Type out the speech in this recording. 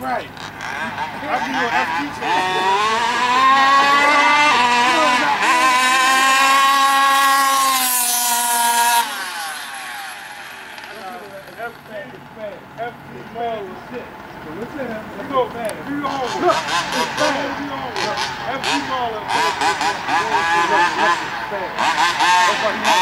Right. I'll give you an FT FT man is shit. Listen to him. You go, man. If